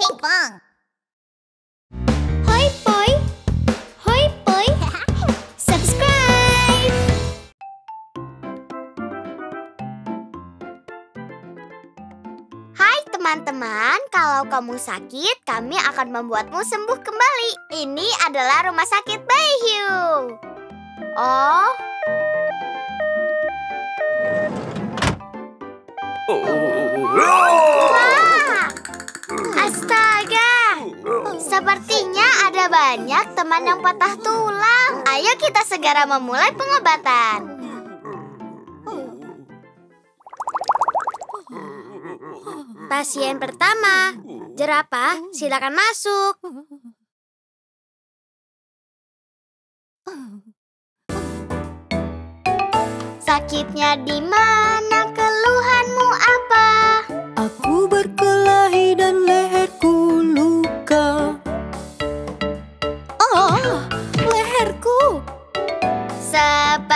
Ping pong. Hoi poi, hoi poi, subscribe. Hai teman-teman, kalau kamu sakit, kami akan membuatmu sembuh kembali. Ini adalah rumah sakit Bayi Hiu. Oh, wah! Astaga! Sepertinya ada banyak teman yang patah tulang. Ayo kita segera memulai pengobatan. Pasien pertama, jerapah, silakan masuk. Sakitnya di mana? Keluhanmu apa? Aku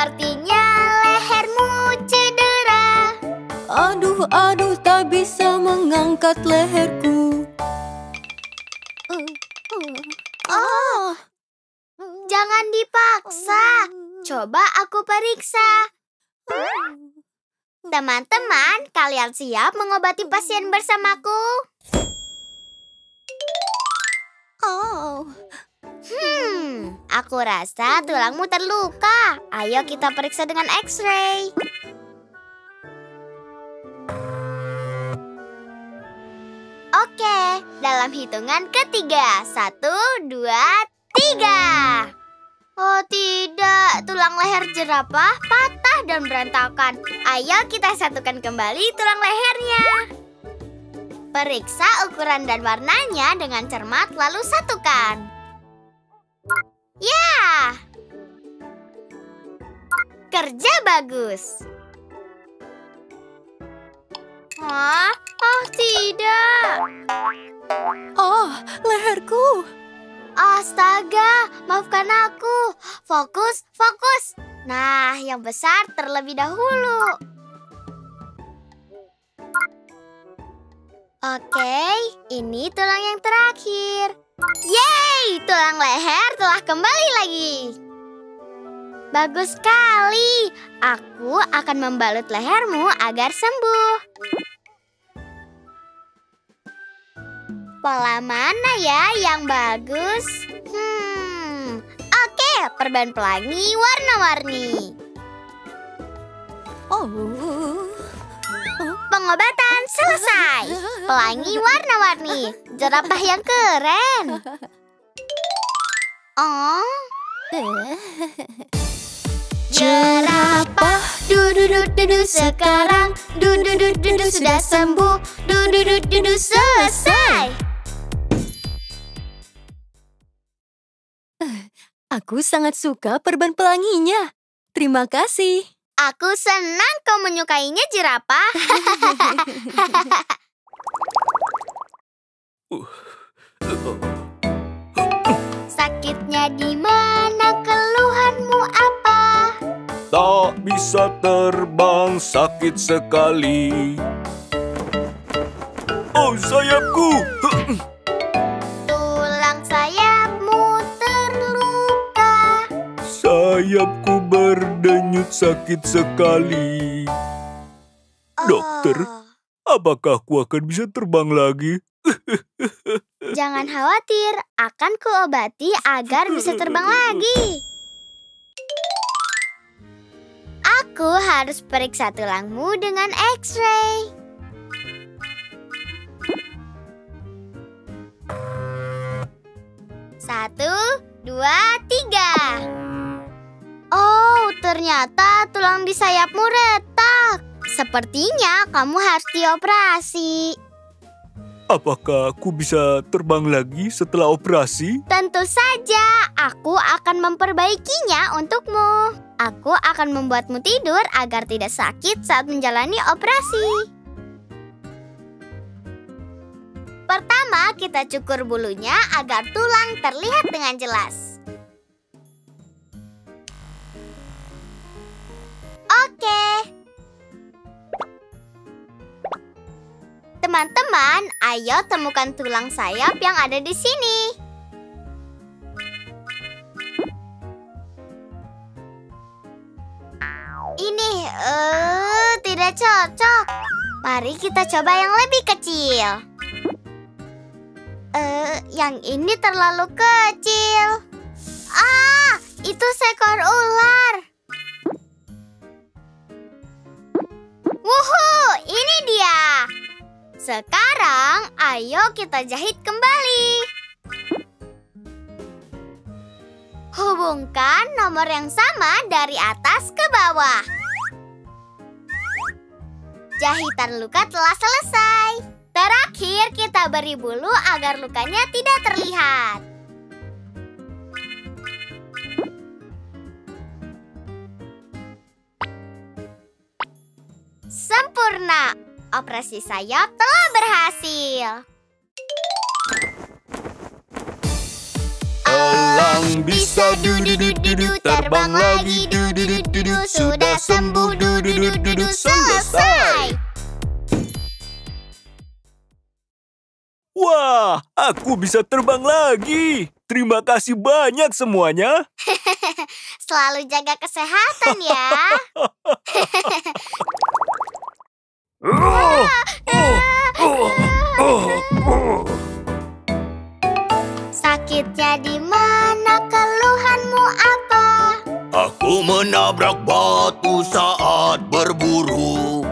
Sepertinya lehermu cedera. Aduh, aduh, tak bisa mengangkat leherku. Oh, jangan dipaksa. Coba aku periksa. Teman-teman, kalian siap mengobati pasien bersamaku? Oh, Hmm, aku rasa tulangmu terluka. Ayo kita periksa dengan X-ray. Oke, dalam hitungan ketiga. Satu, dua, tiga. Oh tidak, tulang leher jerapah patah dan berantakan. Ayo kita satukan kembali tulang lehernya. Periksa ukuran dan warnanya dengan cermat lalu satukan. Ya. Kerja bagus. Hah? Oh, tidak. oh, leherku. Astaga, maafkan aku. Fokus, fokus. Nah, yang besar terlebih dahulu. Oke, ini tulang yang terakhir. Yeay, tulang leher telah kembali lagi. Bagus sekali. Aku akan membalut lehermu agar sembuh. Pola mana ya yang bagus? Hmm, oke, perban pelangi warna-warni. Oh, Pengobatan selesai. Pelangi warna-warni. Jerapah yang keren. Oh, jerapah dudu-dudu sekarang dudu-dudu sudah sembuh dudu-dudu selesai. aku sangat suka perban pelanginya. Terima kasih. Aku senang kau menyukainya jerapah. Sakitnya di mana? Keluhanmu apa? Tak bisa terbang sakit sekali Oh sayapku Tulang sayapmu terluka. Sayapku berdenyut sakit sekali Dokter? Oh, Apakah aku akan bisa terbang lagi? jangan khawatir, akan kuobati agar bisa terbang lagi. Aku harus periksa tulangmu dengan X-ray. Satu, dua, tiga. Oh, ternyata tulang di sayapmu retak. Sepertinya kamu harus dioperasi. Apakah aku bisa terbang lagi setelah operasi? Tentu saja, aku akan memperbaikinya untukmu. Aku akan membuatmu tidur agar tidak sakit saat menjalani operasi. Pertama, kita cukur bulunya agar tulang terlihat dengan jelas. Oke. Teman-teman, ayo temukan tulang sayap yang ada di sini. Ini eh tidak cocok. Mari kita coba yang lebih kecil. Eh, yang ini terlalu kecil. Ah, itu seekor ular. Wuhu, ini dia. Sekarang, ayo kita jahit kembali. Hubungkan nomor yang sama dari atas ke bawah. Jahitan luka telah selesai. Terakhir, kita beri bulu agar lukanya tidak terlihat. Sempurna! Operasi sayap telah berhasil. Elang bisa dudu-dudu terbang lagi dudu-dudu sudah sembuh dudu-dudu selesai. Wah, aku bisa terbang lagi. Terima kasih banyak semuanya. Selalu jaga kesehatan ya. Oh, oh, oh, oh, oh. Sakitnya di mana? Keluhanmu apa? Aku menabrak batu saat berburu.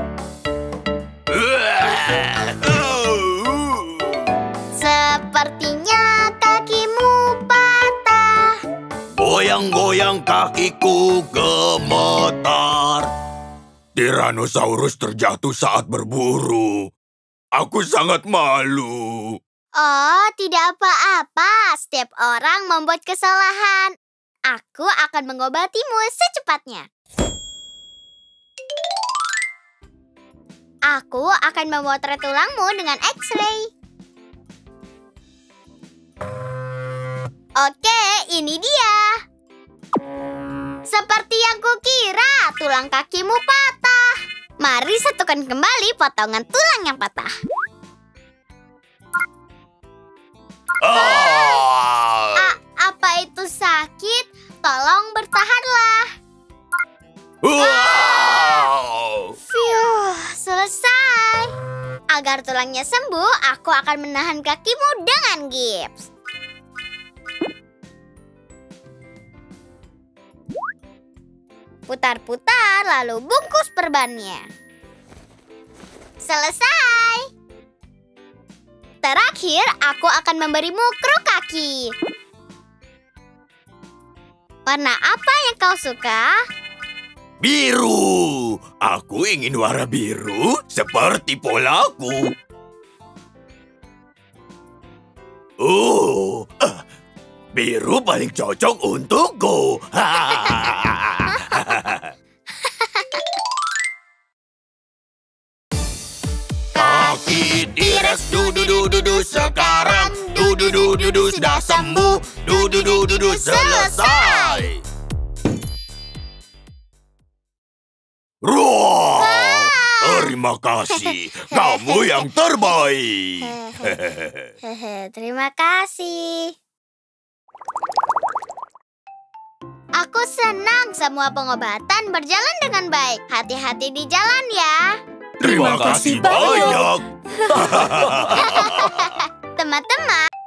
Tyrannosaurus terjatuh saat berburu. Aku sangat malu. Oh, tidak apa-apa. Setiap orang membuat kesalahan. Aku akan mengobatimu secepatnya. Aku akan memotret tulangmu dengan X-ray. Oke, ini dia. Seperti yang kukira, tulang kakimu patah. Mari satukan kembali potongan tulang yang patah. Ah! A- apa itu sakit? Tolong bertahanlah. Wow! Fiuh, selesai. Agar tulangnya sembuh, aku akan menahan kakimu dengan gips. Putar-putar, lalu bungkus perbannya. Selesai. Terakhir, aku akan memberimu kru kaki. Warna apa yang kau suka? Biru. Aku ingin warna biru seperti polaku. Oh, ah, biru paling cocok untukku. sembuh du du du du du selesai. Wow, terima kasih. Kamu yang terbaik. Hehe, terima kasih. Aku senang semua pengobatan berjalan dengan baik. Hati-hati di jalan ya. Terima kasih banyak. Teman-teman.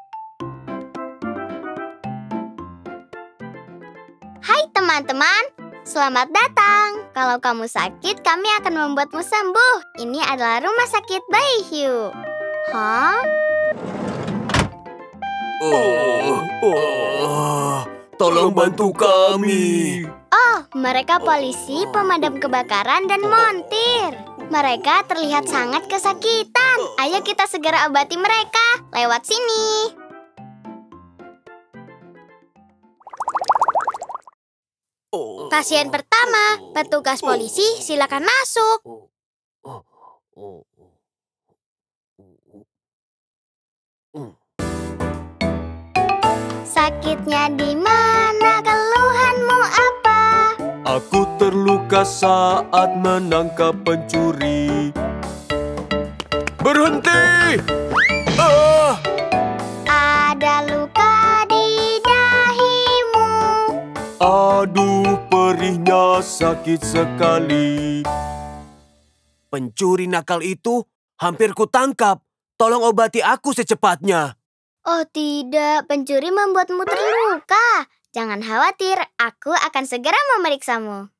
Teman-teman, selamat datang. Kalau kamu sakit, kami akan membuatmu sembuh. Ini adalah rumah sakit Bayi Hiu. Hah? Oh, oh, tolong bantu kami. Oh, mereka polisi, pemadam kebakaran, dan montir. Mereka terlihat sangat kesakitan. Ayo kita segera obati mereka. Lewat sini. Pasien pertama, petugas polisi, silakan masuk. Sakitnya di mana? Keluhanmu apa? Aku terluka saat menangkap pencuri. Berhenti! Ah! Perihnya sakit sekali. Pencuri nakal itu hampir kutangkap. Tolong obati aku secepatnya. Oh tidak, pencuri membuatmu terluka. Jangan khawatir, aku akan segera memeriksamu.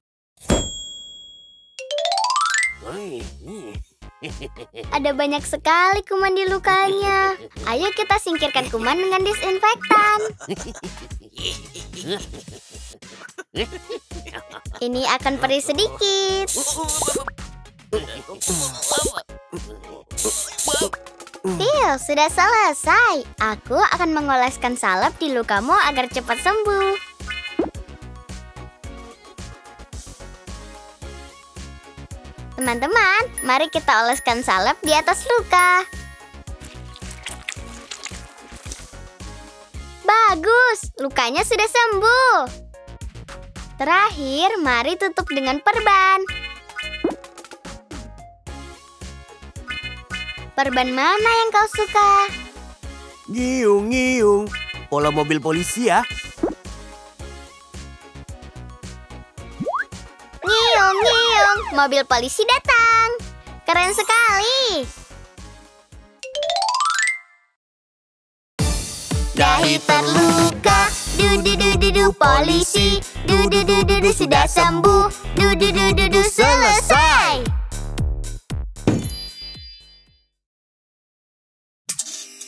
Ada banyak sekali kuman di lukanya. Ayo kita singkirkan kuman dengan disinfektan. Ini akan perih sedikit. Phil, sudah selesai. Aku akan mengoleskan salep di lukamu agar cepat sembuh. Teman-teman, mari kita oleskan salep di atas luka. Bagus, lukanya sudah sembuh. Terakhir, mari tutup dengan perban. Perban mana yang kau suka? Ngiung, ngiung. Pola mobil polisi ya. Nyiung, mobil polisi datang. Keren sekali. Dahi terluka, du du du du du polisi, du du du du du sudah sembuh, du du du du du selesai.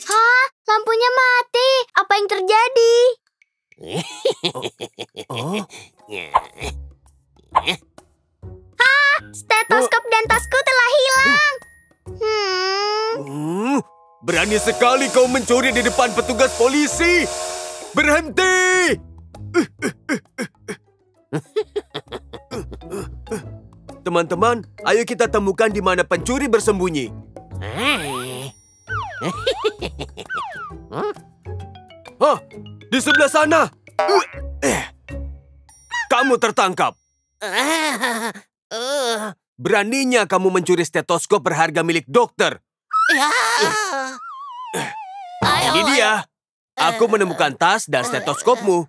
Hah, lampunya mati. Apa yang terjadi? Oh, Stetoskop dan tasku telah hilang. Hmm, hmm, berani sekali kau mencuri di depan petugas polisi. Berhenti! Teman-teman, ayo kita temukan di mana pencuri bersembunyi. Hah, di sebelah sana. Eh, Kamu tertangkap. Beraninya kamu mencuri stetoskop berharga milik dokter. Ini dia. Aku menemukan tas dan stetoskopmu.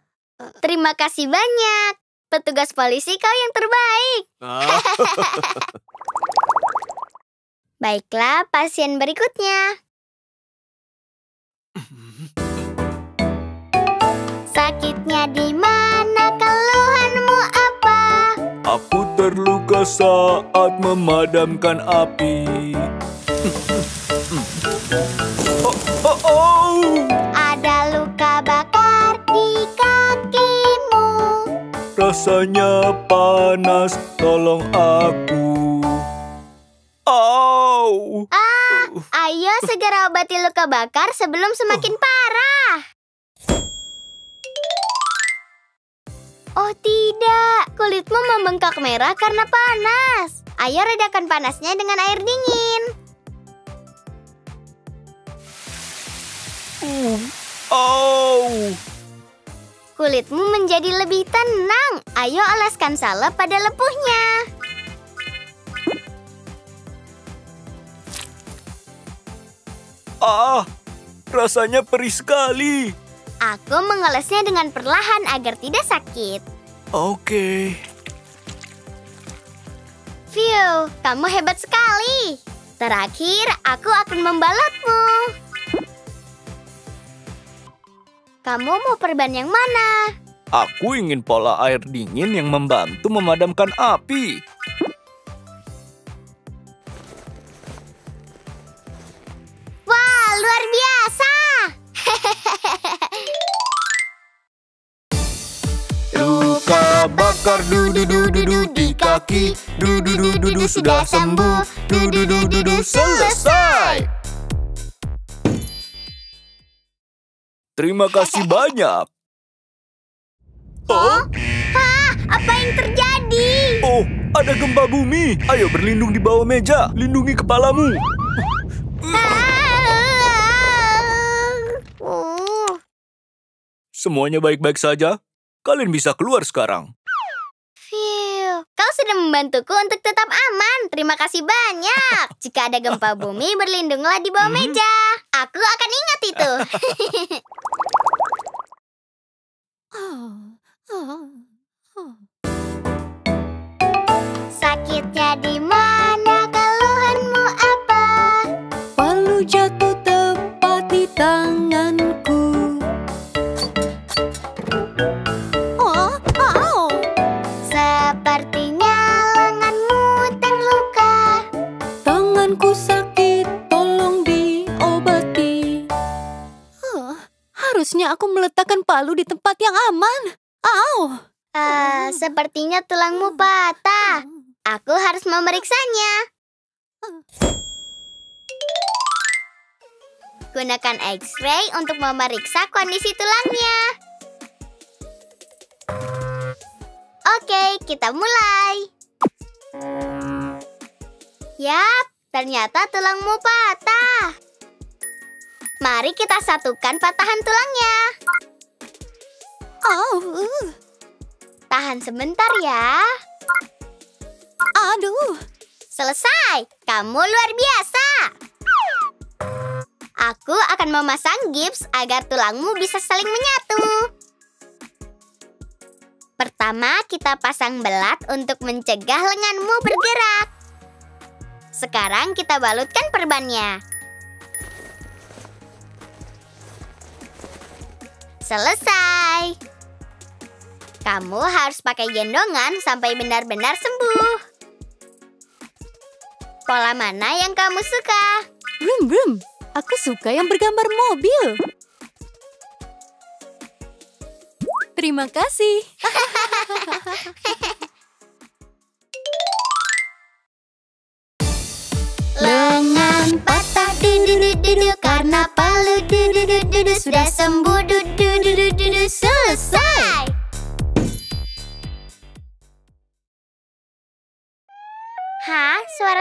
terima kasih banyak. Petugas polisi kau yang terbaik. Ah, Baiklah, pasien berikutnya. Sakitnya di mana? Keluhanmu apa? Aku terluka saat memadamkan api. Rasanya panas, tolong aku. Au! Ah, ayo segera obati luka bakar sebelum semakin parah. Oh tidak, kulitmu membengkak merah karena panas. Ayo redakan panasnya dengan air dingin. Au! Kulitmu menjadi lebih tenang. Ayo oleskan salep pada lepuhnya. Ah, rasanya perih sekali. Aku mengolesnya dengan perlahan agar tidak sakit. Oke. View, kamu hebat sekali. Terakhir, aku akan membalotmu. Kamu mau perban yang mana? Aku ingin pola air dingin yang membantu memadamkan api. Wah, luar biasa! Luka bakar du du du du du di kaki Du du du du du sudah sembuh Du du du du du selesai Terima kasih banyak. Oh, Hah, apa yang terjadi? oh, ada gempa bumi. Ayo berlindung di bawah meja. Lindungi kepalamu. Uh, Semuanya baik-baik saja. Kalian bisa keluar sekarang. Kau sudah membantuku untuk tetap aman. Terima kasih banyak. Jika ada gempa bumi, berlindunglah di bawah meja. Aku akan ingat itu. Sakitnya di mana? Palu di tempat yang aman. Au! Ah, sepertinya tulangmu patah. Aku harus memeriksanya. Gunakan X-ray untuk memeriksa kondisi tulangnya. Oke, kita mulai. Yap, ternyata tulangmu patah. Mari kita satukan patahan tulangnya. Au! uh, Tahan sebentar ya. Aduh! Selesai, kamu luar biasa. Aku akan memasang gips agar tulangmu bisa saling menyatu. Pertama, kita pasang belat untuk mencegah lenganmu bergerak. Sekarang kita balutkan perbannya. Selesai. Kamu harus pakai gendongan sampai benar-benar sembuh. Pola mana yang kamu suka? Brum brum, aku suka yang bergambar mobil. Terima kasih. Lengan patah dudu dudu karena palu dudu dudu sudah sembuh dudu dudu dudu selesai.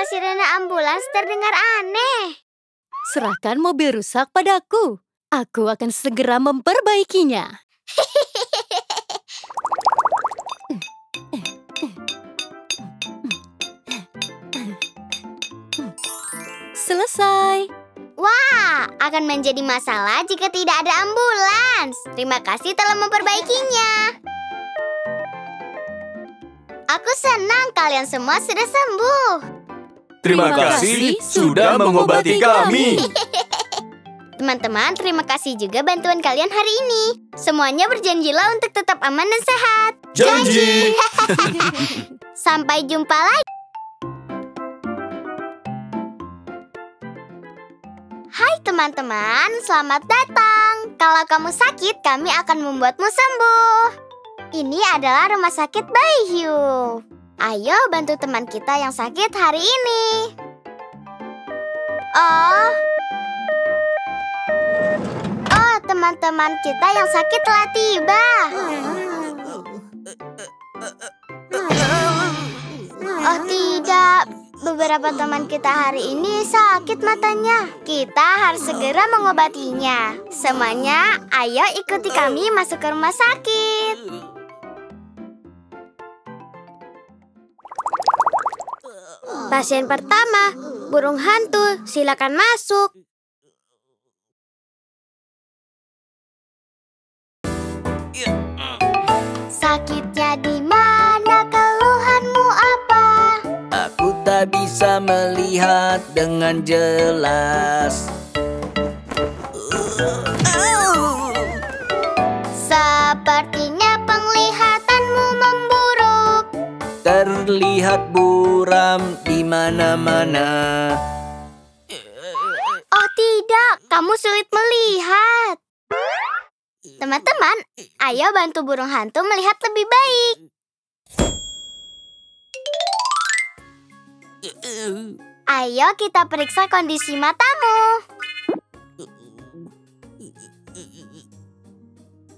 Sirene ambulans terdengar aneh. Serahkan mobil rusak padaku. Aku akan segera memperbaikinya. Selesai. Wah, akan menjadi masalah jika tidak ada ambulans. Terima kasih telah memperbaikinya. Aku senang kalian semua sudah sembuh. Terima Terima kasih sudah mengobati kami. Teman-teman, terima kasih juga bantuan kalian hari ini. Semuanya berjanjilah untuk tetap aman dan sehat. Janji. Sampai jumpa lagi. Hai teman-teman, selamat datang. Kalau kamu sakit, kami akan membuatmu sembuh. Ini adalah rumah sakit Bayhu. Ayo bantu teman kita yang sakit hari ini. Oh. Oh, teman-teman kita yang sakit telah tiba. Oh tidak, beberapa teman kita hari ini sakit matanya. Kita harus segera mengobatinya. Semuanya, ayo ikuti kami masuk ke rumah sakit. Pasien pertama, burung hantu, silakan masuk. Sakitnya di mana? Keluhanmu apa? Aku tak bisa melihat dengan jelas. Sepertinya penglihatanmu memburuk. Terlihat buram di mana-mana. Oh tidak, kamu sulit melihat. Teman-teman, ayo bantu burung hantu melihat lebih baik. Ayo kita periksa kondisi matamu.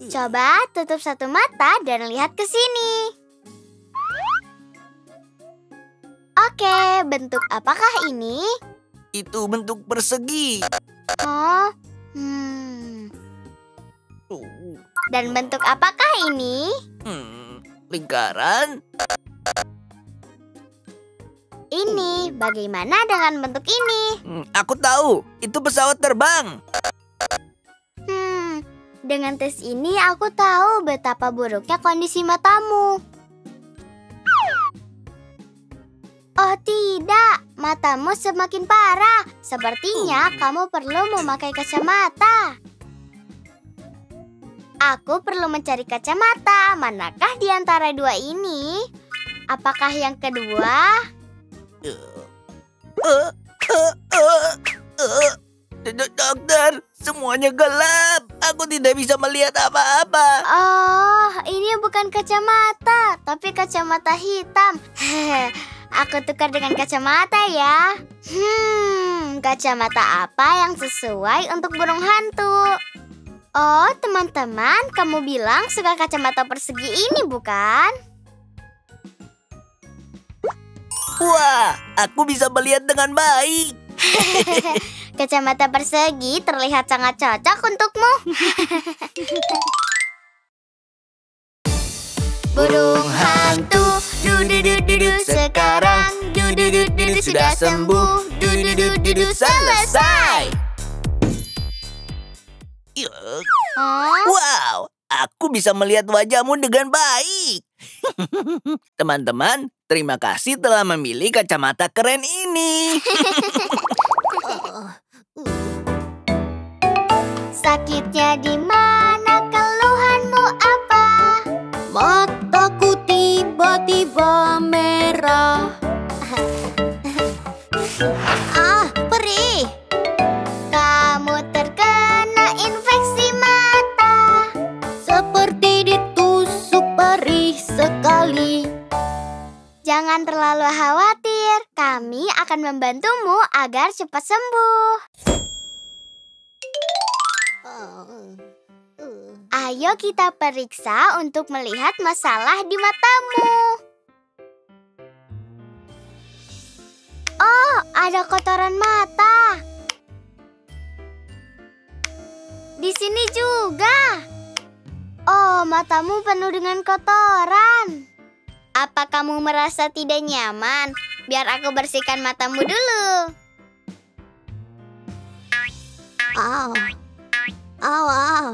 Coba tutup satu mata dan lihat ke sini. Oke, bentuk apakah ini? Itu bentuk persegi. Oh, hmm. Dan bentuk apakah ini? Hmm, lingkaran? ini. Bagaimana dengan bentuk ini? Hmm, aku tahu, itu pesawat terbang. Hmm, dengan tes ini aku tahu betapa buruknya kondisi matamu. Oh tidak, matamu semakin parah. Sepertinya kamu perlu memakai kacamata. Aku perlu mencari kacamata. Manakah di antara dua ini? Apakah yang kedua? Dok- Dokter, semuanya gelap. Aku tidak bisa melihat apa-apa. Oh, ini bukan kacamata, tapi kacamata hitam. Aku tukar dengan kacamata ya. Hmm, kacamata apa yang sesuai untuk burung hantu? Oh, teman-teman, kamu bilang suka kacamata persegi ini bukan? Wah, aku bisa melihat dengan baik. Kacamata persegi terlihat sangat cocok untukmu. Burung hantu, du du du du du sudah sembuh, du du du du du selesai. Ya, Oh, Wow, aku bisa melihat wajahmu dengan baik. Teman-teman, terima kasih telah memilih kacamata keren ini. sakitnya di mana? Keluhanmu apa? Mataku tiba-tiba merah. Ah, perih. Kamu terkena infeksi mata. Seperti ditusuk perih sekali. Jangan terlalu khawatir, kami akan membantumu agar cepat sembuh. Ayo kita periksa untuk melihat masalah di matamu. Oh, ada kotoran mata. Di sini juga. Oh, matamu penuh dengan kotoran. Apa kamu merasa tidak nyaman? Biar aku bersihkan matamu dulu. Au. Au, au.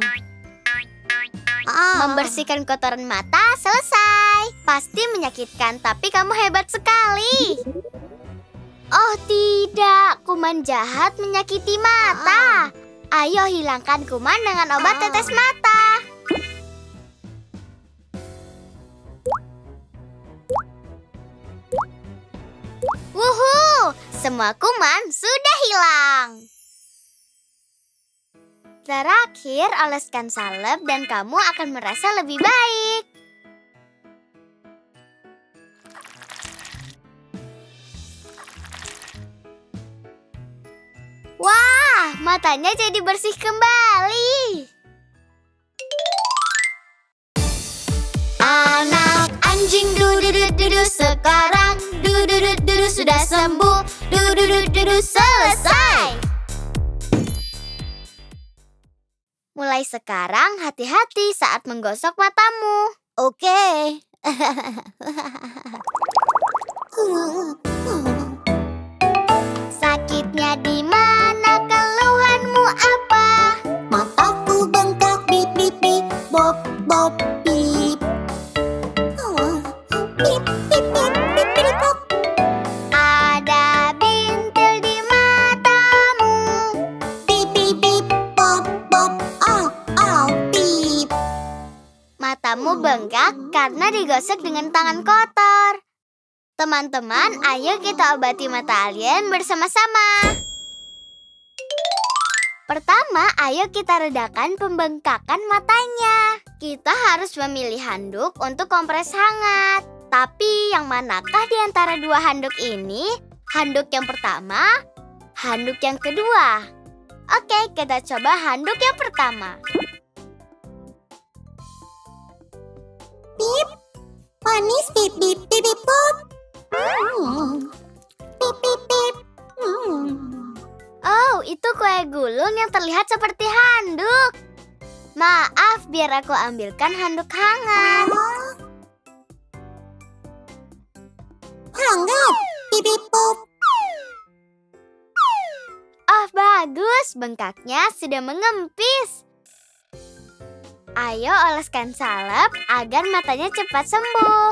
Au. Membersihkan kotoran mata selesai. Pasti menyakitkan, tapi kamu hebat sekali. Oh tidak, kuman jahat menyakiti mata. Ayo hilangkan kuman dengan obat tetes mata. Wuhu, semua kuman sudah hilang. Terakhir, oleskan salep dan kamu akan merasa lebih baik. Wah, matanya jadi bersih kembali. Anak anjing dudu-dudu sekarang dudu-dudu sudah sembuh dudu-dudu selesai. Mulai sekarang hati-hati saat menggosok matamu. Oke. Sakitnya di mana? Bengkak karena digosok dengan tangan kotor. Teman-teman, ayo kita obati mata alien bersama-sama. Pertama, ayo kita redakan pembengkakan matanya. Kita harus memilih handuk untuk kompres hangat. Tapi yang manakah di antara dua handuk ini? Handuk yang pertama, handuk yang kedua. Oke, kita coba handuk yang pertama. Manis bip bip bip bip bop. Hmm. Bip bip bip. Hmm. Oh, itu kue gulung yang terlihat seperti handuk. Maaf, biar aku ambilkan handuk hangat. Hangat. bip bip boop. Oh, bagus. Bengkaknya sudah mengempis. Ayo oleskan salep agar matanya cepat sembuh.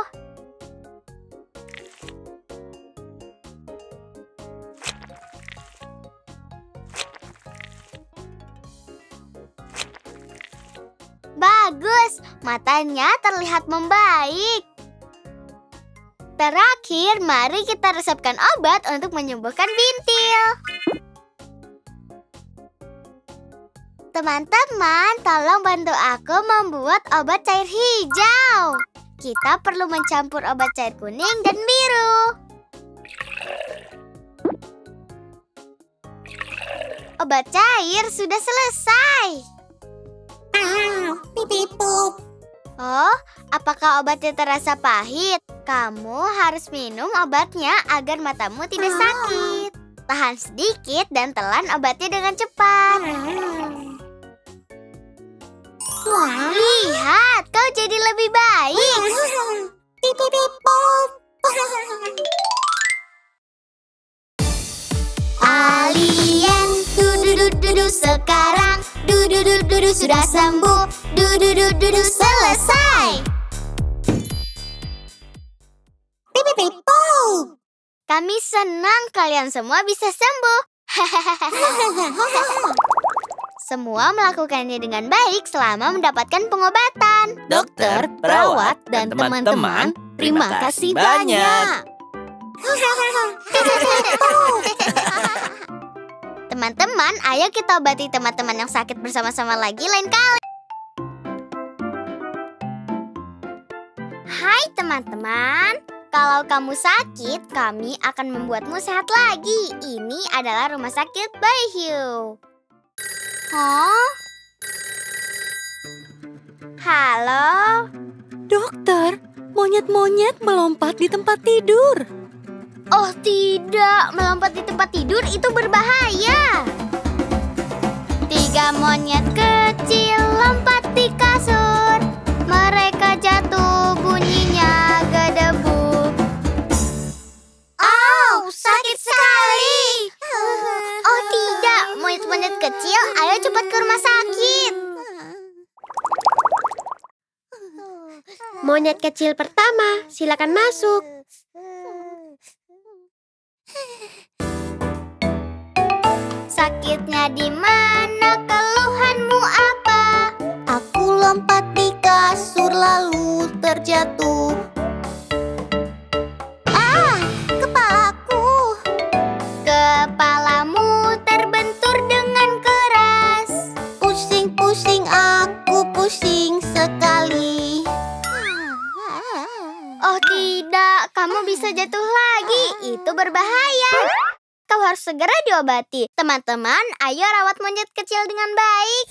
Bagus, matanya terlihat membaik. Terakhir, mari kita resepkan obat untuk menyembuhkan bintil. Teman-teman, tolong bantu aku membuat obat cair hijau. Kita perlu mencampur obat cair kuning dan biru. Obat cair sudah selesai. Oh, apakah obatnya terasa pahit? Kamu harus minum obatnya agar matamu tidak sakit. Tahan sedikit dan telan obatnya dengan cepat. Lihat, kau jadi lebih baik. Alien, dudu-dudu sekarang, dudu-dudu sudah sembuh, dudu-dudu selesai. Kami senang kalian semua bisa sembuh. Semua melakukannya dengan baik selama mendapatkan pengobatan. Dokter, perawat, dan teman-teman, terima kasih banyak. Teman-teman, ayo kita obati teman-teman yang sakit bersama-sama lagi lain kali. Hai teman-teman, kalau kamu sakit, kami akan membuatmu sehat lagi. Ini adalah rumah sakit Bayhu. Hah? Halo? Dokter, monyet-monyet melompat di tempat tidur. Oh tidak, melompat di tempat tidur itu berbahaya. Tiga monyet kecil lompat di kasur. Mereka jatuh bunyinya gedebuk. Au, sakit sekali. Monyet-monyet kecil, ayo cepat ke rumah sakit. Monyet kecil pertama, silakan masuk. Sakitnya di mana? Keluhanmu apa? Aku lompat di kasur lalu terjatuh. Kamu bisa jatuh lagi. Itu berbahaya. Kau harus segera diobati. Teman-teman, ayo rawat monyet kecil dengan baik.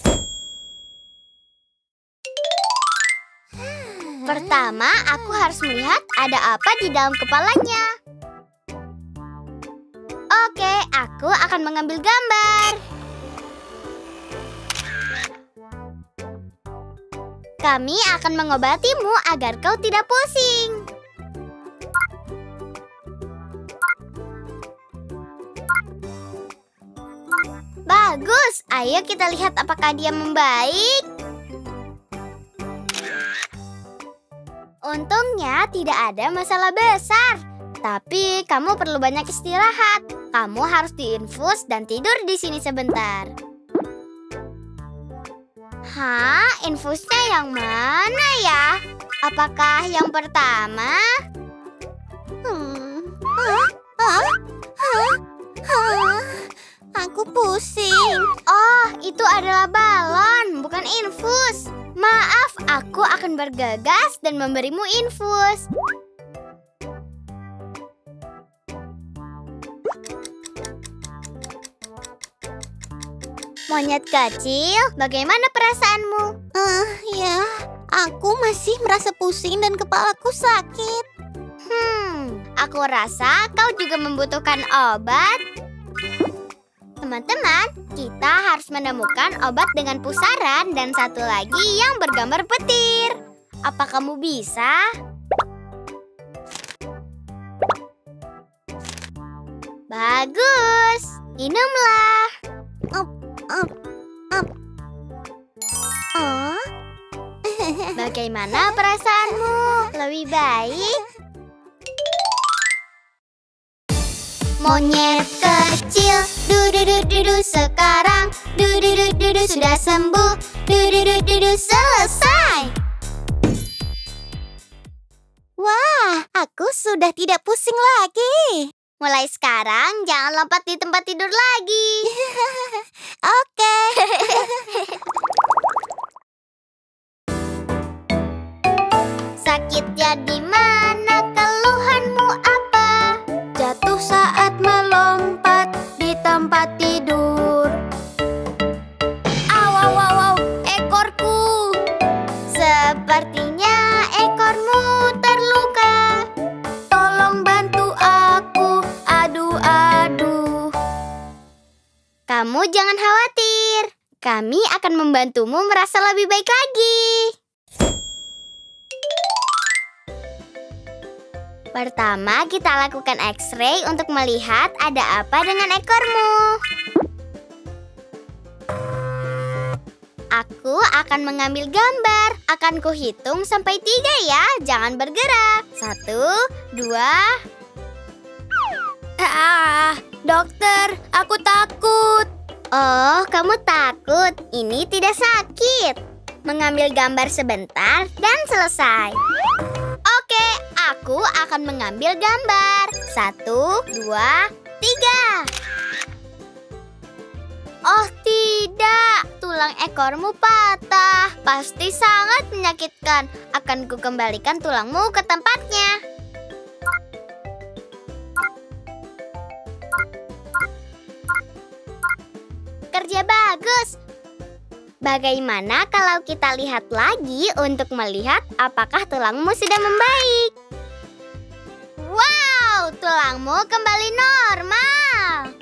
Pertama, aku harus melihat ada apa di dalam kepalanya. Oke, aku akan mengambil gambar. Kami akan mengobatimu agar kau tidak pusing. Ayo kita lihat apakah dia membaik. Untungnya tidak ada masalah besar. Tapi kamu perlu banyak istirahat. Kamu harus diinfus dan tidur di sini sebentar. Hah, infusnya yang mana ya? Apakah yang pertama? Hmm. Hah? Hah? Hah? Hah? Aku pusing. Oh, itu adalah balon, bukan infus. Maaf, aku akan bergegas dan memberimu infus. Monyet kecil, bagaimana perasaanmu? Ah, ya. Aku masih merasa pusing dan kepalaku sakit. Hmm, aku rasa kau juga membutuhkan obat. Teman-teman, kita harus menemukan obat dengan pusaran dan satu lagi yang bergambar petir. Apa kamu bisa? Bagus. Minumlah. Oh, Bagaimana perasaanmu? Lebih baik? Monyet kecil, dudu-dudu sekarang, dudu-dudu sudah sembuh, dudu-dudu selesai. wah, aku sudah tidak pusing lagi. Mulai sekarang jangan lompat di tempat tidur lagi. Oke. Sakitnya di mana? Keluhanmu apa? Jangan khawatir. Kami akan membantumu merasa lebih baik lagi. Pertama, kita lakukan X-ray untuk melihat ada apa dengan ekormu. Aku akan mengambil gambar. Akan kuhitung sampai tiga ya. Jangan bergerak. Satu, dua. Ah, dokter, aku takut. Oh, kamu takut? Ini tidak sakit. Mengambil gambar sebentar dan selesai. Oke, aku akan mengambil gambar. Satu, dua, tiga. Oh tidak, tulang ekormu patah. Pasti sangat menyakitkan. Akan kukembalikan tulangmu ke tempatnya. Bagus. Bagaimana kalau kita lihat lagi untuk melihat apakah tulangmu sudah membaik? Wow, tulangmu kembali normal.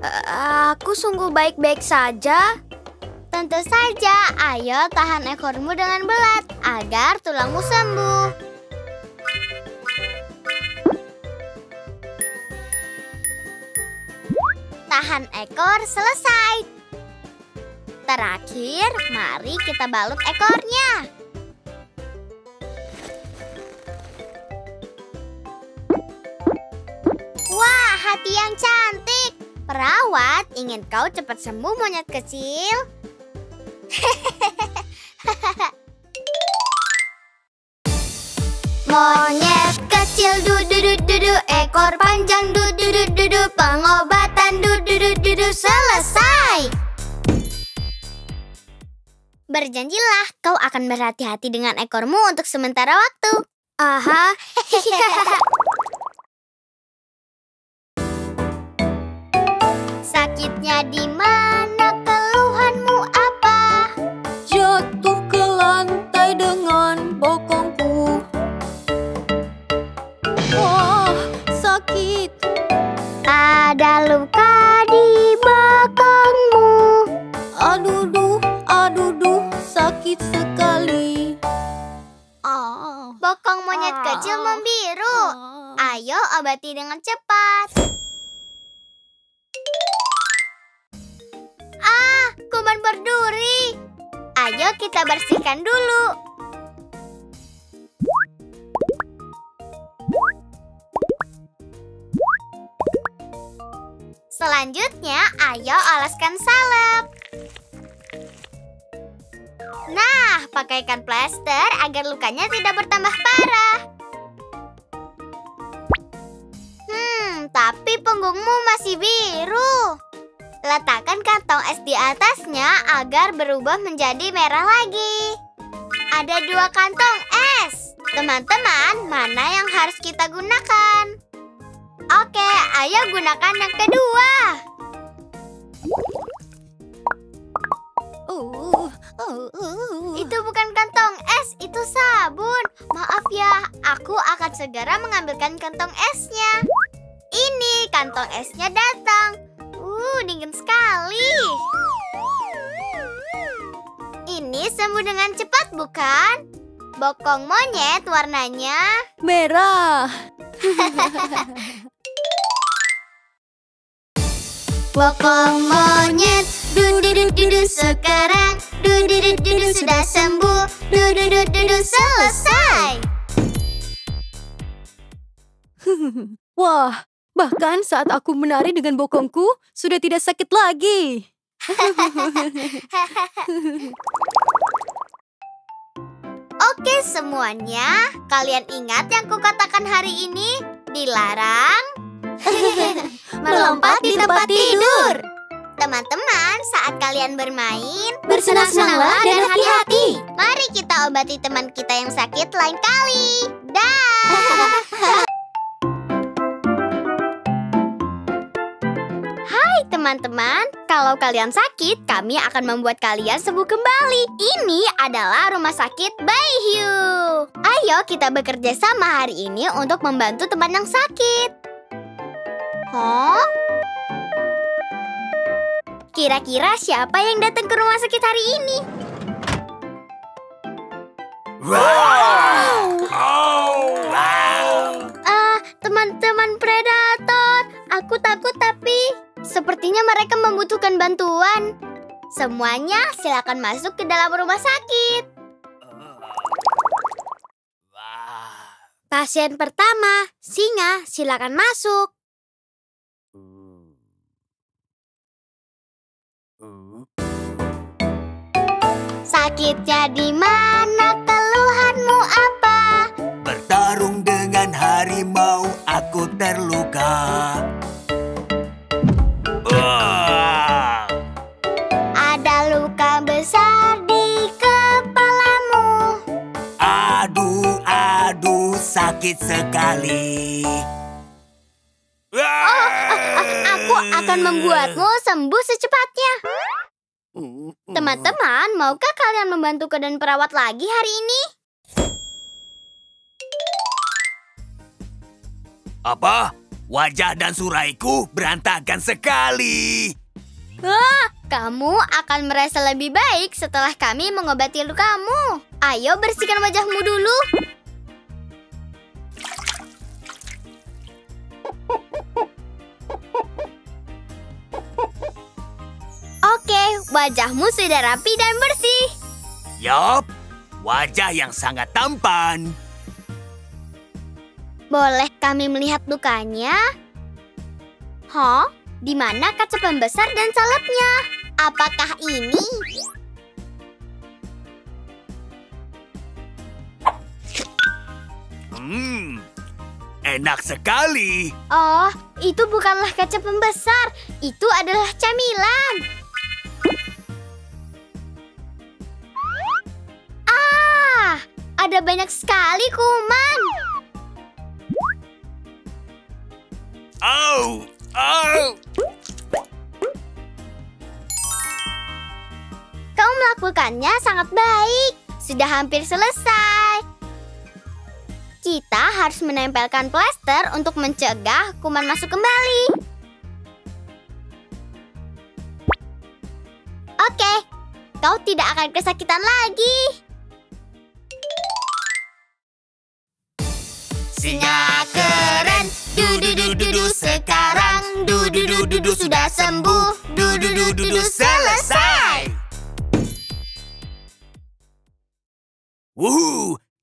Aku sungguh baik-baik saja. Tentu saja, ayo tahan ekormu dengan belat agar tulangmu sembuh. Tahan ekor selesai. Terakhir, mari kita balut ekornya. Wah, hati yang cantik. Perawat, ingin kau cepat sembuh monyet kecil? Monyet kecil du du du du du ekor panjang du du du du du pengobatan Berjanjilah kau akan berhati-hati dengan ekormu untuk sementara waktu. Aha. Sakitnya di mana? Ayo obati dengan cepat. Ah, kuman berduri. Ayo kita bersihkan dulu. Selanjutnya, ayo oleskan salep. Nah, pakaikan plester agar lukanya tidak bertambah parah. Tapi punggungmu masih biru. Letakkan kantong es di atasnya agar berubah menjadi merah lagi. Ada dua kantong es. Teman-teman, mana yang harus kita gunakan? Oke, ayo gunakan yang kedua. uh, uh, uh. Itu bukan kantong es, itu sabun. Maaf ya, aku akan segera mengambilkan kantong esnya. Ini kantong esnya datang. Uh, dingin sekali. Ini sembuh dengan cepat, bukan? Bokong monyet warnanya. Merah. Pokok monyet Dudu-dudu sekarang Dudu-dudu sudah sembuh Dudu-dudu selesai Wah, bahkan saat aku menari dengan bokongku, sudah tidak sakit lagi. Oke semuanya. Kalian ingat yang kukatakan hari ini? Dilarang. Melompat di tempat tidur. Teman-teman, saat kalian bermain Bersenang-senanglah dan hati-hati. Mari kita obati teman kita yang sakit lain kali. Dah teman-teman, kalau kalian sakit, kami akan membuat kalian sembuh kembali. Ini adalah rumah sakit Bayhu. Ayo kita bekerja sama hari ini untuk membantu teman yang sakit. Hah? Kira-kira siapa yang datang ke rumah sakit hari ini? Ah, teman-teman predator. Aku takut tapi sepertinya mereka membutuhkan bantuan. Semuanya silakan masuk ke dalam rumah sakit. Pasien pertama, singa, silakan masuk. Sakitnya di mana? Keluhanmu apa? Bertarung dengan harimau, aku terluka. Aduh, aduh, sakit sekali. Aku akan membuatmu sembuh secepatnya. Teman-teman, maukah kalian membantu keadaan perawat lagi hari ini? Apa? Wajah dan suraiku berantakan sekali. Kamu akan merasa lebih baik setelah kami mengobati lukamu. Ayo bersihkan wajahmu dulu. Oke, wajahmu sudah rapi dan bersih. Yup, wajah yang sangat tampan. Boleh kami melihat lukanya? Hah? Di mana kaca pembesar dan salepnya? Apakah ini? Hmm, enak sekali. Oh, itu bukanlah kaca pembesar. Itu adalah camilan. Ah, ada banyak sekali kuman. Au, au. Kau melakukannya sangat baik. Sudah hampir selesai. Kita harus menempelkan plester untuk mencegah kuman masuk kembali. Oke, kau tidak akan kesakitan lagi. Singa keren, du du du du du sekarang, du du du du du sudah sembuh, du du du du du selesai.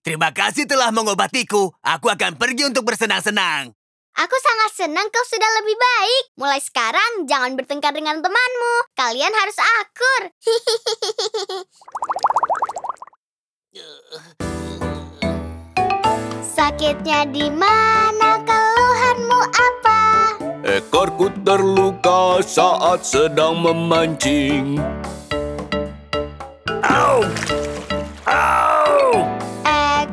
Terima kasih telah mengobatiku. Aku akan pergi untuk bersenang-senang. Aku sangat senang kau sudah lebih baik. Mulai sekarang jangan bertengkar dengan temanmu. Kalian harus akur. Sakitnya di mana? Keluhanmu apa? Ekorku terluka saat sedang memancing. Au! Au!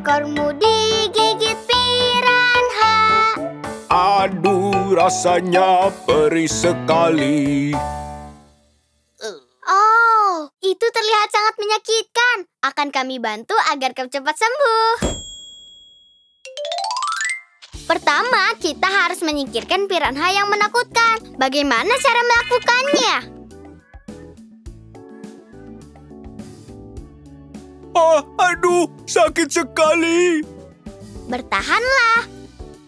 Ekormu digigit piranha. Aduh, rasanya perih sekali. Oh, itu terlihat sangat menyakitkan. Akan kami bantu agar kau cepat sembuh. Pertama, kita harus menyingkirkan piranha yang menakutkan. Bagaimana cara melakukannya? Ah, aduh, sakit sekali. Bertahanlah.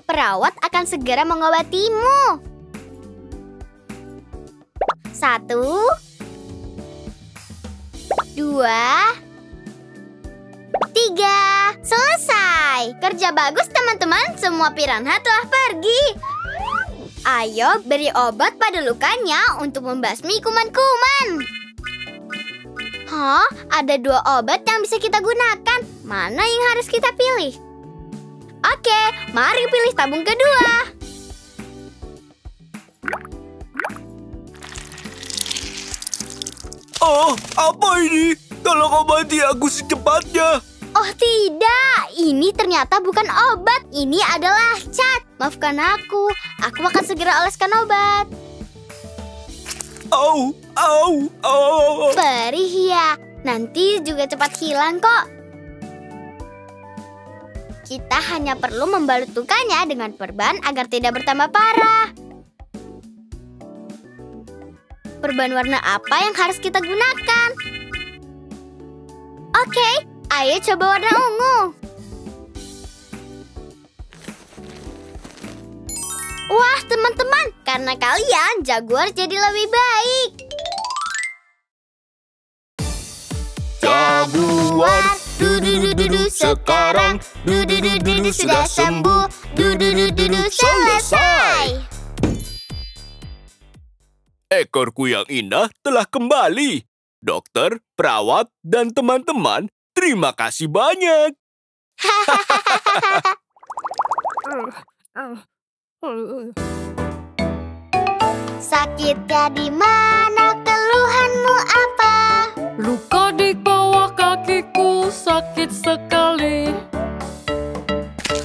perawat akan segera mengobatimu. Satu, dua, tiga. Selesai. Kerja bagus teman-teman, semua piranha telah pergi. Ayo beri obat pada lukanya untuk membasmi kuman-kuman. Hah? Ada dua obat yang bisa kita gunakan. Mana yang harus kita pilih? Oke, mari pilih tabung kedua. Oh, apa ini? Tolong obati aku secepatnya. Oh tidak, ini ternyata bukan obat. Ini adalah cat. Maafkan aku, aku akan segera oleskan obat. Au, au, au. Perih ya, nanti juga cepat hilang kok. Kita hanya perlu membalut lukanya dengan perban agar tidak bertambah parah. Perban warna apa yang harus kita gunakan? Oke, ayo coba warna ungu. Wah, teman-teman, karena kalian jaguar jadi lebih baik. Jaguar, du-du-du-du-du sekarang, du-du-du-du-du sudah sembuh, du-du-du-du-du selesai. Ekorku yang indah telah kembali. Dokter, perawat, dan teman-teman, terima kasih banyak. Sakitnya di mana? Keluhanmu apa? Luka di sakit sekali.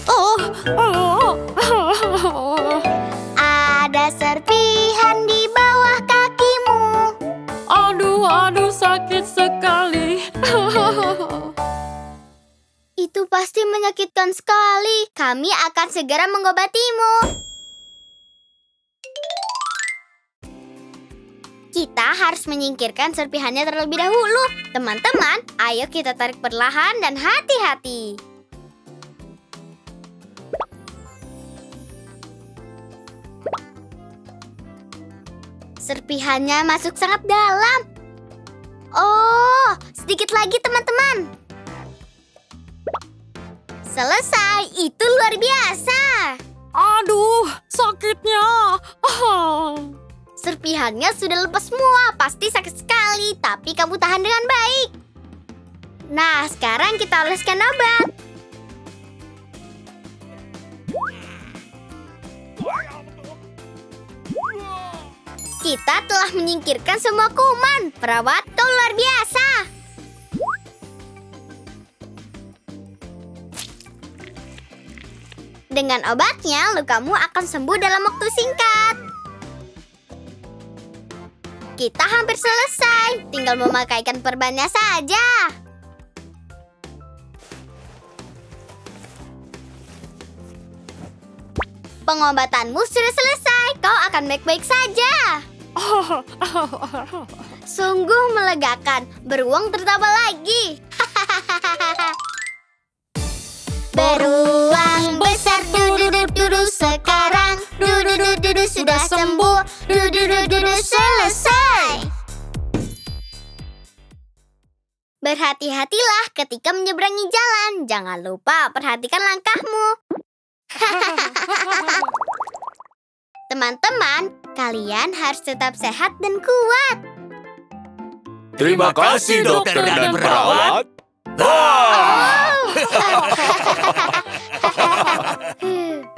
Oh, oh, oh. Ada serpihan di bawah kakimu. Aduh, aduh sakit sekali. Itu pasti menyakitkan sekali. Kami akan segera mengobatimu. Kita harus menyingkirkan serpihannya terlebih dahulu. Teman-teman, ayo kita tarik perlahan dan hati-hati. Serpihannya masuk sangat dalam. Oh, sedikit lagi teman-teman. Selesai, itu luar biasa. Aduh, sakitnya. Serpihannya sudah lepas semua, pasti sakit sekali, tapi kamu tahan dengan baik. Nah, sekarang kita oleskan obat. Kita telah menyingkirkan semua kuman. Perawat, kau luar biasa. Dengan obatnya, lukamu akan sembuh dalam waktu singkat. Kita hampir selesai, tinggal memakaikan perbannya saja. Pengobatanmu sudah selesai, kau akan baik-baik saja. Sungguh melegakan, beruang tertawa lagi. Beruang besar dudu-dudu sekarang Dudu-dudu sudah sembuh Dudu-dudu selesai. Berhati-hatilah ketika menyeberangi jalan. Jangan lupa perhatikan langkahmu. Teman-teman, kalian harus tetap sehat dan kuat. Terima kasih dokter dan perawat.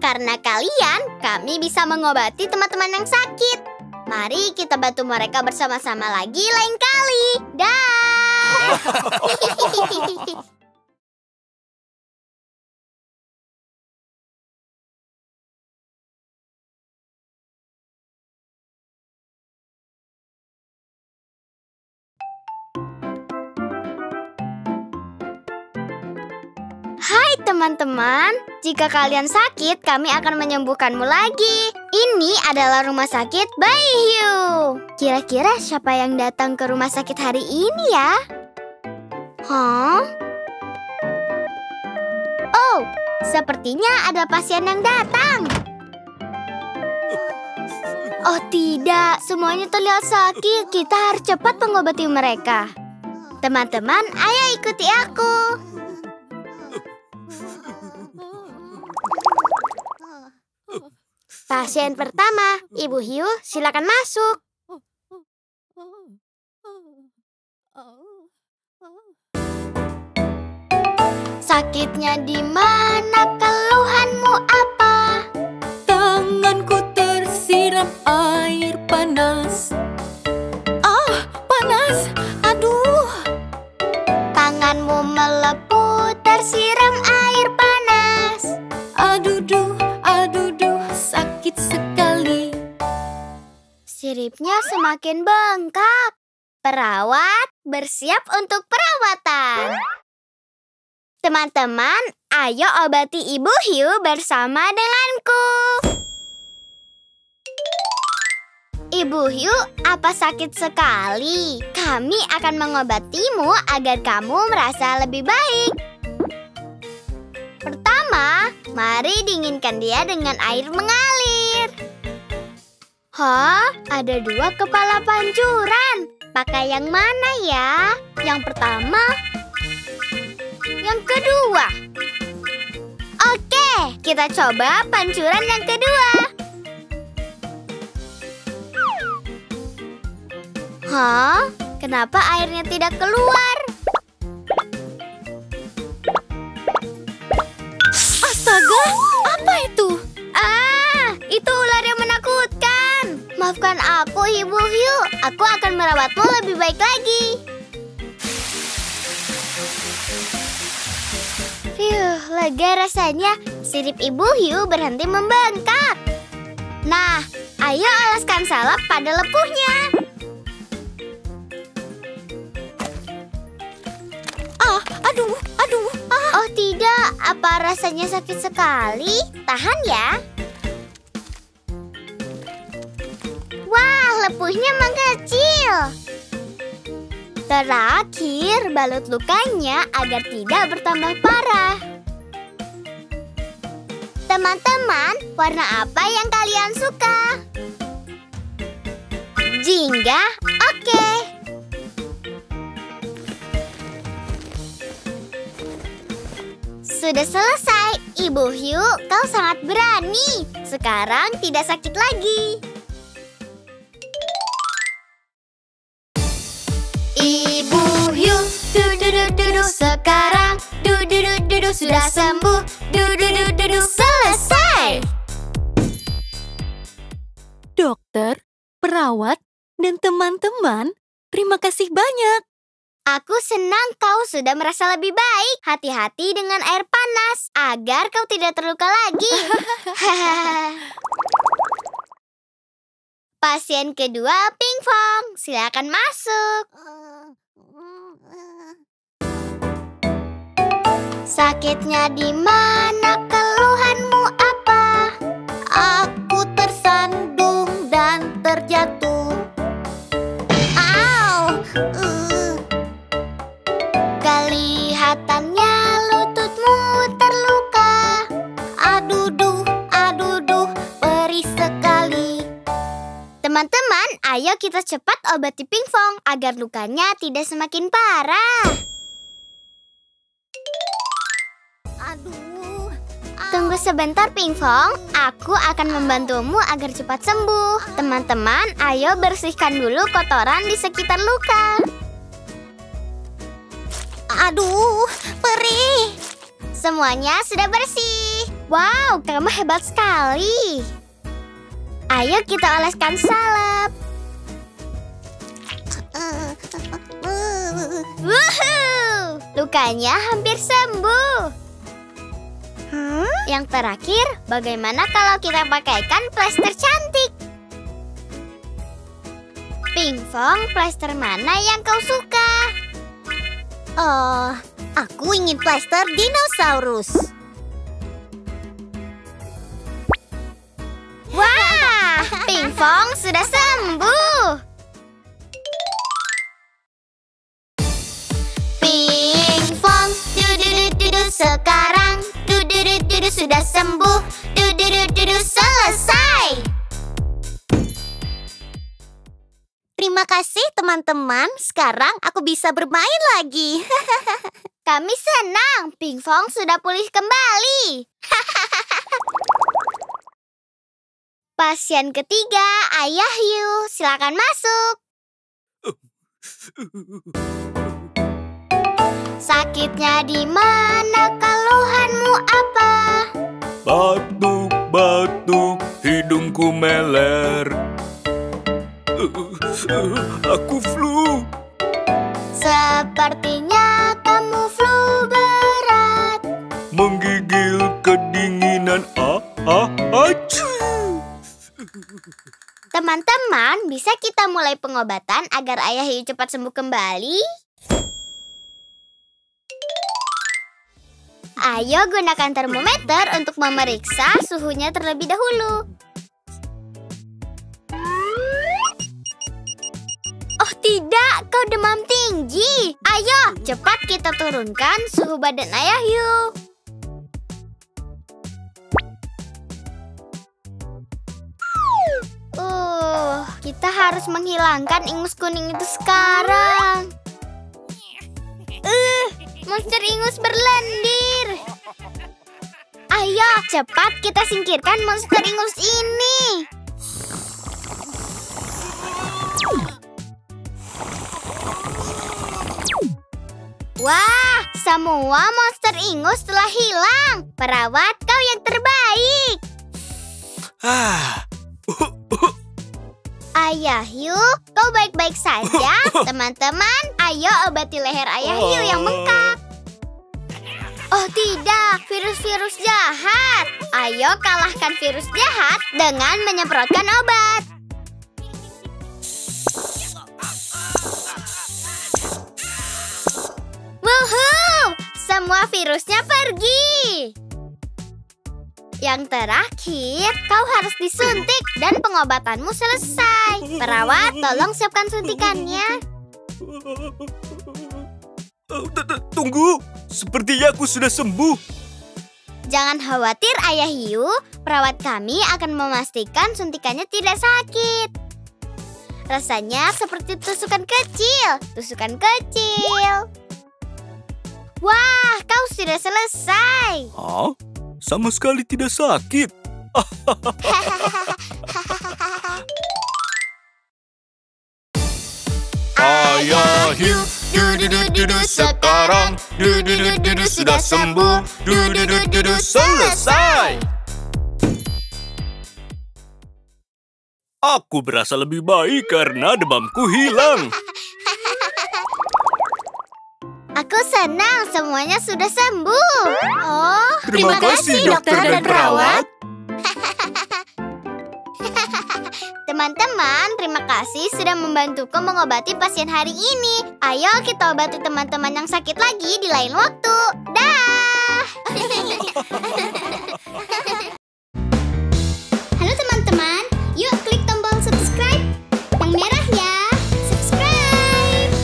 Karena kalian, kami bisa mengobati teman-teman yang sakit. Mari kita bantu mereka bersama-sama lagi lain kali. Dah. teman-teman, jika kalian sakit, kami akan menyembuhkanmu lagi. Ini adalah rumah sakit Bayi Hiu. Kira-kira siapa yang datang ke rumah sakit hari ini ya? Hah? Oh, Sepertinya ada pasien yang datang. Oh tidak, semuanya terlihat sakit. Kita harus cepat mengobati mereka. Teman-teman, ayo ikuti aku. Pasien pertama, Ibu Hiu, silakan masuk. Sakitnya di mana? Keluhanmu apa? Tanganku tersiram air Siripnya semakin bengkak. Perawat bersiap untuk perawatan. Teman-teman, ayo obati Ibu Hiu bersama denganku. Ibu Hiu, apa sakit sekali? Kami akan mengobatimu agar kamu merasa lebih baik. Pertama, mari dinginkan dia dengan air mengalir. Hah? Ada dua kepala pancuran. Pakai yang mana ya? Yang pertama? Yang kedua? Oke, kita coba pancuran yang kedua. Hah? Kenapa airnya tidak keluar? Astaga, apa itu? Maafkan aku, Ibu Hiu. Aku akan merawatmu lebih baik lagi. Fiuh, lega rasanya. Sirip Ibu Hiu berhenti membengkak. Nah, ayo alaskan salep pada lepuhnya. Ah, aduh, aduh, ah. Oh tidak, apa rasanya sakit sekali? Tahan ya. Lepuhnya mengecil. Terakhir, balut lukanya agar tidak bertambah parah. Teman-teman, warna apa yang kalian suka? Jingga? Oke. Sudah selesai, Ibu Hiu. Kau sangat berani. Sekarang tidak sakit lagi. Sudah sembuh. Du du du du du selesai. Dokter, perawat, dan teman-teman, terima kasih banyak. Aku senang kau sudah merasa lebih baik. Hati-hati dengan air panas agar kau tidak terluka lagi. Pasien kedua, Pingfong. Silakan masuk. Sakitnya di mana? Keluhanmu apa? Aku tersandung dan terjatuh. Au! Uh, Kelihatannya lututmu terluka. aduh duh, aduh duh, perih sekali. Teman-teman, ayo kita cepat obati pingpong agar lukanya tidak semakin parah. Aduh, Tunggu sebentar, Pingfong. Aku akan membantumu agar cepat sembuh. Teman-teman, ayo bersihkan dulu kotoran di sekitar luka. aduh, perih. Semuanya sudah bersih. Wow, kamu hebat sekali. Ayo kita oleskan salep. Uh, uh, Wuhu! Lukanya hampir sembuh. Yang terakhir, bagaimana kalau kita pakaikan plester cantik? Pingfong, plester mana yang kau suka? Oh, aku ingin plester dinosaurus. Wah, Pingfong sudah sembuh. Pingfong, du du du du du sudah sembuh. Du du du du du selesai. Terima kasih teman-teman. Sekarang aku bisa bermain lagi. Kami senang Ping Fong sudah pulih kembali. Pasien ketiga, Ayah Yu. Silakan masuk. Sakitnya di mana? Keluhanmu apa? Batuk, batuk, hidungku meler. Aku flu. Sepertinya kamu flu berat. Menggigil kedinginan. Ah, ah, acu. Teman-teman, bisa kita mulai pengobatan agar Ayah Yu cepat sembuh kembali? Ayo gunakan termometer untuk memeriksa suhunya terlebih dahulu. Oh tidak, kau demam tinggi. Ayo, cepat kita turunkan suhu badan Ayah Yu. Uh, kita harus menghilangkan ingus kuning itu sekarang. Uh, monster ingus berlendir. Ayo, cepat kita singkirkan monster ingus ini. Wah, semua monster ingus telah hilang. Perawat, kau yang terbaik. Ah, Ayah Yu, kau baik-baik saja? Teman-teman, ayo obati leher Ayah Yu yang bengkak. Oh tidak, virus-virus jahat. Ayo kalahkan virus jahat dengan menyemprotkan obat. Wuhuu, semua virusnya pergi. Yang terakhir, kau harus disuntik dan pengobatanmu selesai. Perawat, tolong siapkan suntikannya. T- Tunggu, sepertinya aku sudah sembuh. Jangan khawatir Ayah Hiu, perawat kami akan memastikan suntikannya tidak sakit. Rasanya seperti tusukan kecil, tusukan kecil. Wah, kau sudah selesai. Hah? Sama sekali tidak sakit. Ayah Hiu, du du du du du sekarang, du du du du du sudah sembuh, du du du du du selesai. Aku berasa lebih baik karena demamku hilang. Aku senang semuanya sudah sembuh. Oh, Terima kasih, dokter dan perawat. Teman-teman, terima kasih sudah membantuku mengobati pasien hari ini. Ayo kita obati teman-teman yang sakit lagi di lain waktu. Dah. Halo teman-teman, yuk klik tombol subscribe yang merah ya. Subscribe.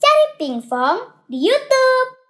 Cari Pingfong di YouTube.